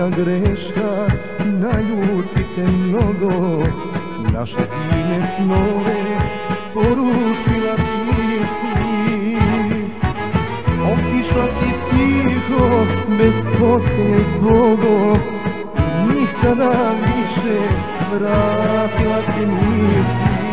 moja greška Naljutite mnogo. Naše divne snove Porušila ti si Otišla si tiho Bez poslije zbogom Nikada više Vratila se nisi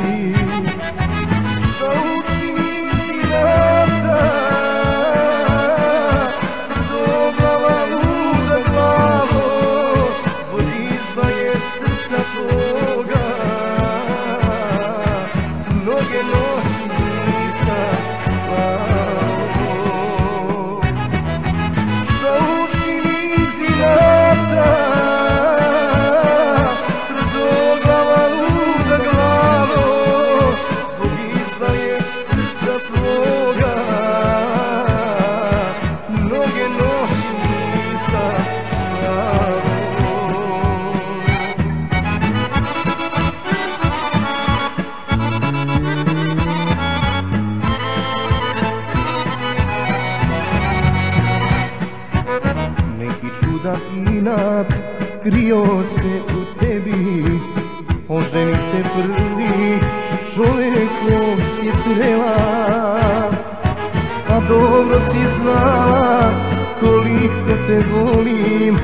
inat krio se u tebi. Oženite prvi čovjekom si srela. A dobro si znala koliko te volim.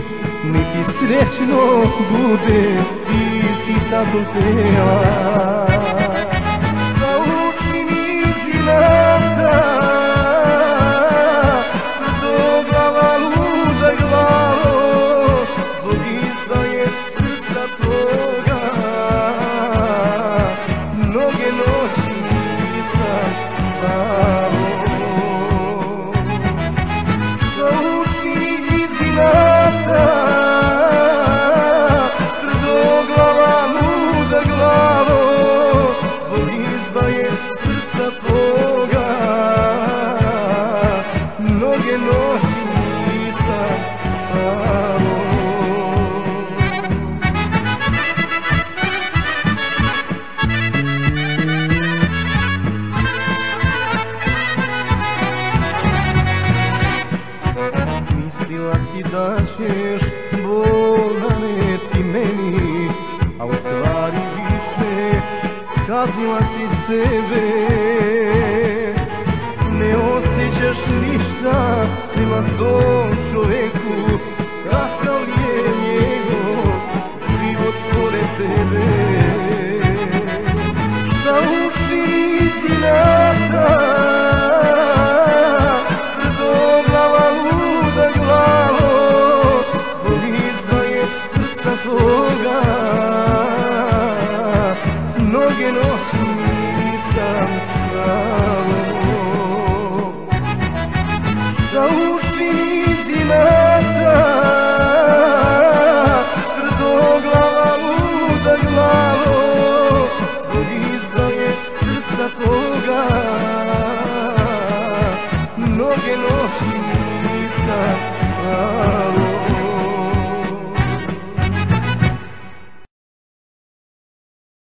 Niti srećno bude ti si tako Não te diz nada. Da ćeš bol naneti meni A u stvari više kaznila si sebe. Ne osjećaš ništa prema tom čoveku Kakav je njegov život pored tebe? Šta učini iz que noć nisam spavao Da